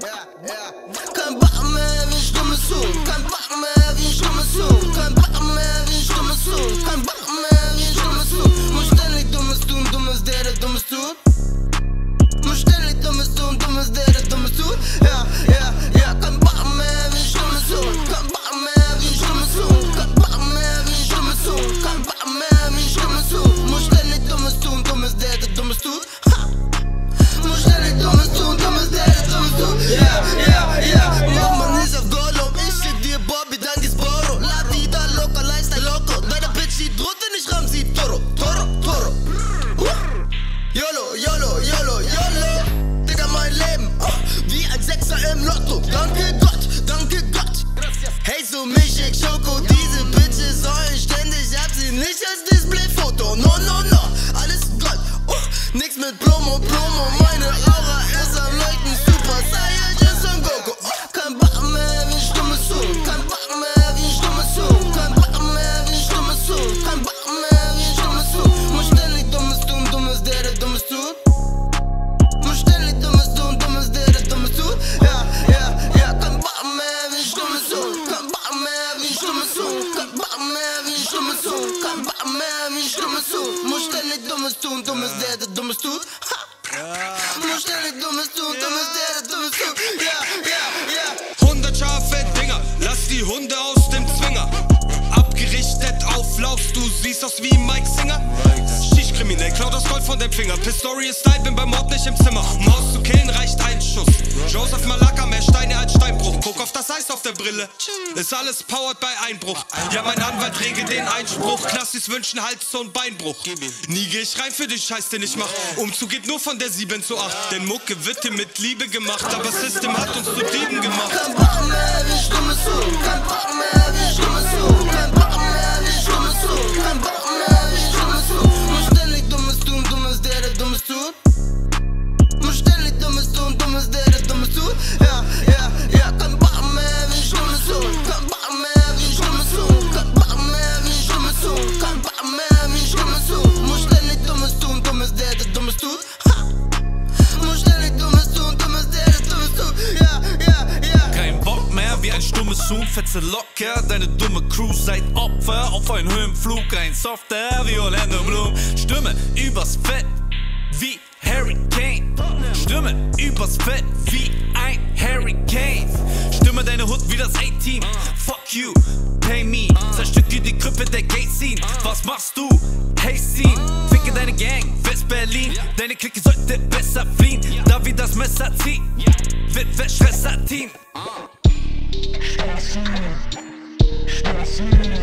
ja, ja. Kein Bock mehr wie ein stummes Huhn. Kein Bock mehr wie Sechser im Lotto. Danke Gott, danke Gott. Hey, so Milchshake, Schoko, diese Bitches sollen ständig, hab sie nicht als Displayfoto. No, no, no, alles Gold. Oh, nix mit Promo, Promo, meine Aura ist am Leuchten. Super Saiyan, Son Goku. Dummes tun, dummes der, der dummes tut. Ha! Muss ständig dummes tun, dummes der, der dummes tut. Ja, ja, ja. 100 scharfe Dinger, lass die Hunde aus dem Zwinger. Abgerichtet auflaufst, du siehst aus wie Mike Singer. Stichkriminell, klaut das Gold von dem Finger. Pisstory ist tight, bin beim Mord nicht im Zimmer. Um Haus zu killen reicht ein Schuss. Joseph Malaka, mehr Steine das Eis auf der Brille. Ist alles powered bei Einbruch. Ja, mein Anwalt regelt den Einspruch. Klassis wünschen Hals- und Beinbruch. Nie geh ich rein für den Scheiß, den ich mach. Umzug geht nur von der 7 zu 8. Denn Mucke wird dir mit Liebe gemacht. Aber System hat uns zu Dieben gemacht. Kein Bock mehr wie stummes Huhn. Kein Bock mehr wie ein stummes wie Huhn, fetze locker, deine dumme Crew seid Opfer auf einen Höhenflug, ein softer wie Orlando Bloom. Stimme übers Fett wie Harry Kane. Stimme übers Fett wie ein Hurricane. Stimme deine Hut wie das A-Team. Fuck you, pay me. Zerstücke die Krippe der Gay-Scene. Was machst du? Hey Scene, ficke deine Gang, West-Berlin. Deine Clique sollte besser fliehen. Da wir das Messer ziehen, wird Stay tuned. Stay tuned.